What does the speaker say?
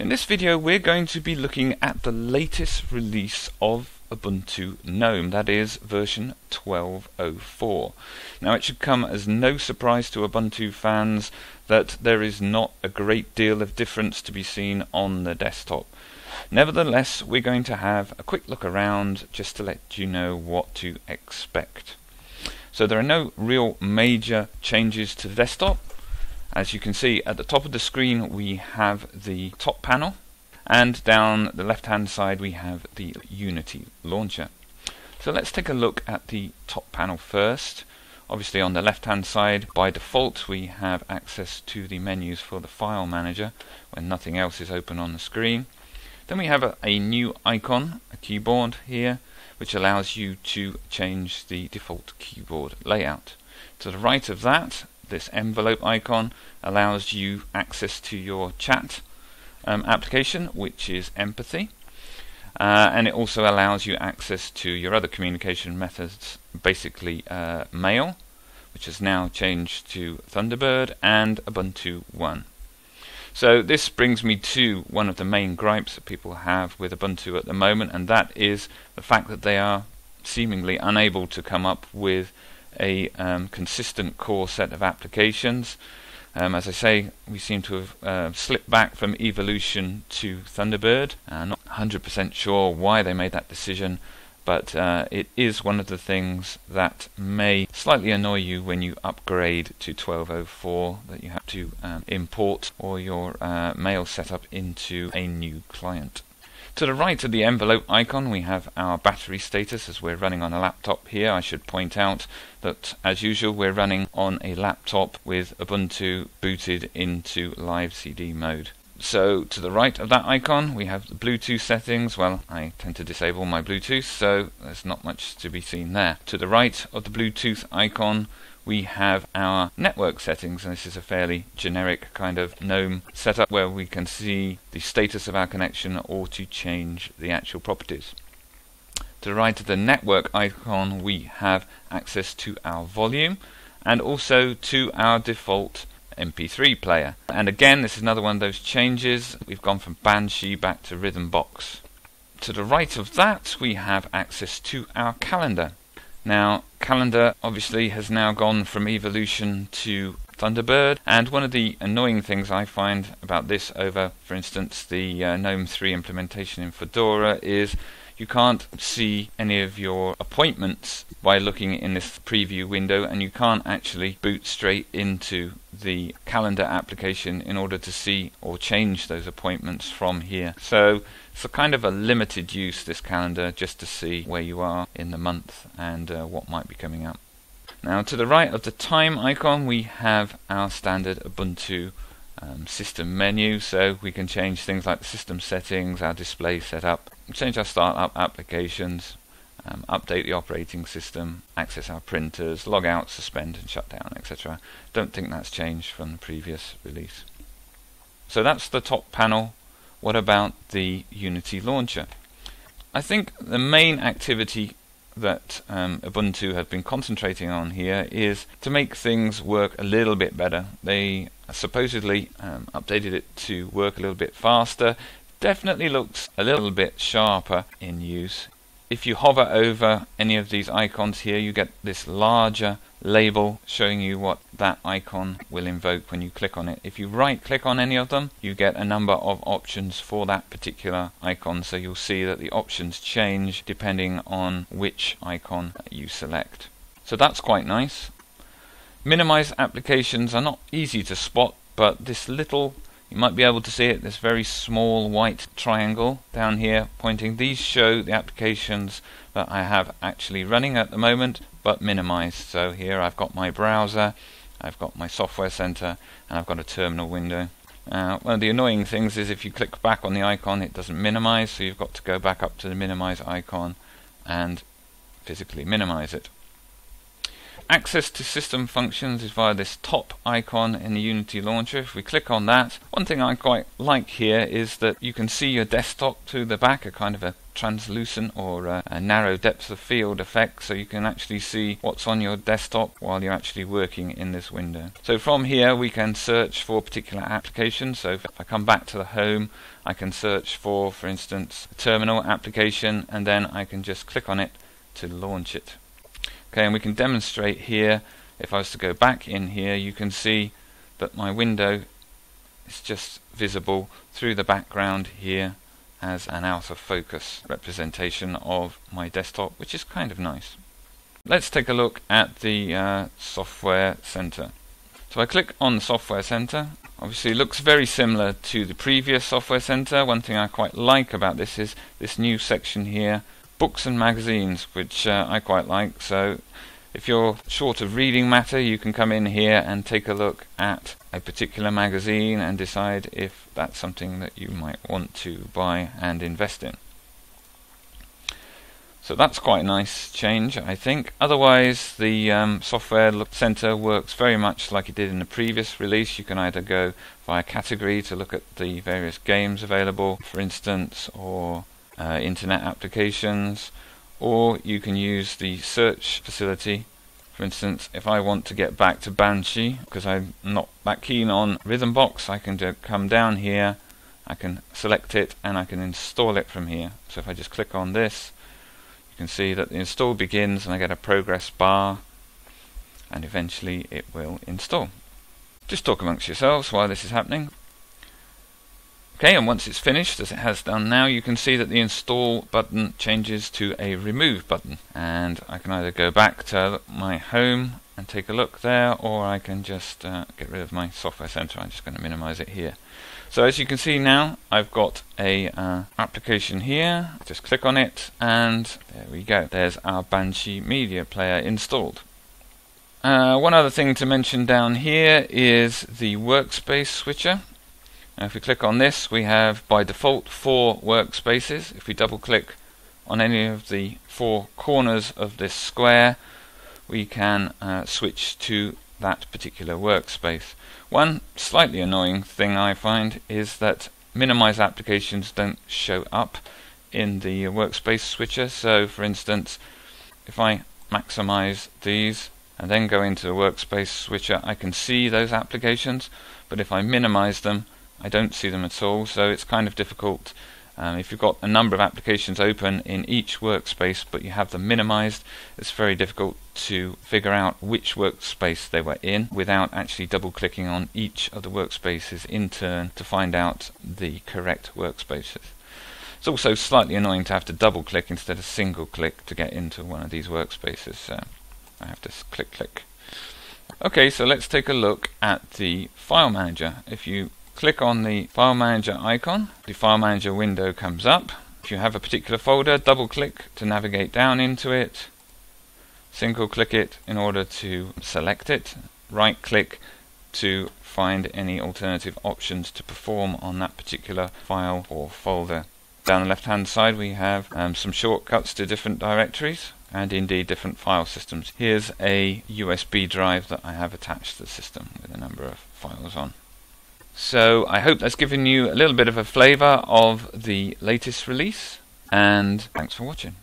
In this video we're going to be looking at the latest release of Ubuntu GNOME, that is version 12.04. Now it should come as no surprise to Ubuntu fans that there is not a great deal of difference to be seen on the desktop. Nevertheless, we're going to have a quick look around just to let you know what to expect. So there are no real major changes to the desktop. As you can see at the top of the screen we have the top panel and down the left hand side we have the Unity launcher. So let's take a look at the top panel first. Obviously on the left hand side by default we have access to the menus for the file manager when nothing else is open on the screen. Then we have a, a new icon, a keyboard here which allows you to change the default keyboard layout. To the right of that this envelope icon allows you access to your chat um, application, which is Empathy. Uh, and it also allows you access to your other communication methods, basically uh, Mail, which has now changed to Thunderbird, and Ubuntu One. So this brings me to one of the main gripes that people have with Ubuntu at the moment, and that is the fact that they are seemingly unable to come up with a um, consistent core set of applications. Um, as I say, we seem to have uh, slipped back from Evolution to Thunderbird. Uh, not 100% sure why they made that decision, but uh, it is one of the things that may slightly annoy you when you upgrade to 12.04 that you have to um, import or your uh, mail setup into a new client. To the right of the envelope icon we have our battery status as we're running on a laptop here. I should point out that as usual we're running on a laptop with Ubuntu booted into live CD mode. So to the right of that icon we have the Bluetooth settings. Well, I tend to disable my Bluetooth, so there's not much to be seen there. To the right of the Bluetooth icon we have our network settings, and this is a fairly generic kind of GNOME setup where we can see the status of our connection or to change the actual properties. To the right of the network icon, we have access to our volume and also to our default MP3 player. And again, this is another one of those changes. We've gone from Banshee back to Rhythmbox. To the right of that, we have access to our calendar. Now, Calendar obviously has now gone from Evolution to Thunderbird, and one of the annoying things I find about this over, for instance, the uh, GNOME 3 implementation in Fedora is you can't see any of your appointments by looking in this preview window and you can't actually boot straight into the calendar application in order to see or change those appointments from here. So it's a kind of a limited use this calendar just to see where you are in the month and uh, what might be coming up. Now to the right of the time icon we have our standard Ubuntu um, system menu so we can change things like the system settings, our display setup, change our startup applications, um, update the operating system, access our printers, log out, suspend and shut down, etc. Don't think that's changed from the previous release. So that's the top panel. What about the Unity launcher? I think the main activity that um, Ubuntu has been concentrating on here is to make things work a little bit better. They supposedly um, updated it to work a little bit faster. Definitely looks a little bit sharper in use. If you hover over any of these icons here, you get this larger label showing you what that icon will invoke when you click on it. If you right click on any of them, you get a number of options for that particular icon. So you'll see that the options change depending on which icon you select. So that's quite nice. Minimize applications are not easy to spot, but this little, you might be able to see it, this very small white triangle down here pointing. These show the applications that I have actually running at the moment, but minimized. So here I've got my browser, I've got my software center, and I've got a terminal window. Uh, one of the annoying things is if you click back on the icon, it doesn't minimize, so you've got to go back up to the minimize icon and physically minimize it. Access to system functions is via this top icon in the Unity launcher. If we click on that, one thing I quite like here is that you can see your desktop to the back, a kind of a translucent or uh, a narrow depth of field effect so you can actually see what's on your desktop while you're actually working in this window. So from here we can search for particular applications. So if I come back to the home I can search for for instance a terminal application and then I can just click on it to launch it. Okay and we can demonstrate here if I was to go back in here you can see that my window is just visible through the background here as an out of focus representation of my desktop, which is kind of nice. Let's take a look at the uh, software center. So I click on the software center. Obviously, it looks very similar to the previous software center. One thing I quite like about this is this new section here, books and magazines, which uh, I quite like. So if you're short of reading matter, you can come in here and take a look at a particular magazine and decide if that's something that you might want to buy and invest in. So that's quite a nice change, I think. Otherwise, the um, software center works very much like it did in the previous release. You can either go via category to look at the various games available, for instance, or uh, internet applications, or you can use the search facility. For instance, if I want to get back to Banshee, because I'm not that keen on Rhythmbox, I can come down here, I can select it, and I can install it from here. So if I just click on this, you can see that the install begins, and I get a progress bar, and eventually it will install. Just talk amongst yourselves while this is happening. Okay, and once it's finished, as it has done now, you can see that the install button changes to a remove button. And I can either go back to my home and take a look there, or I can just uh, get rid of my software center. I'm just going to minimize it here. So as you can see now, I've got a uh, application here. Just click on it, and there we go. There's our Banshee Media Player installed. Uh, one other thing to mention down here is the workspace switcher. Now if we click on this, we have by default four workspaces. If we double click on any of the four corners of this square, we can uh, switch to that particular workspace. One slightly annoying thing I find is that minimize applications don't show up in the workspace switcher. So for instance, if I maximize these and then go into the workspace switcher, I can see those applications, but if I minimize them, I don't see them at all, so it's kind of difficult. Um, if you've got a number of applications open in each workspace but you have them minimized, it's very difficult to figure out which workspace they were in without actually double clicking on each of the workspaces in turn to find out the correct workspaces. It's also slightly annoying to have to double click instead of single click to get into one of these workspaces. So I have to click click. Okay, so let's take a look at the file manager. If you click on the File Manager icon. The File Manager window comes up. If you have a particular folder, double click to navigate down into it. Single click it in order to select it. Right click to find any alternative options to perform on that particular file or folder. Down the left hand side we have um, some shortcuts to different directories and indeed different file systems. Here's a USB drive that I have attached to the system with a number of files on. So I hope that's given you a little bit of a flavour of the latest release, and thanks for watching.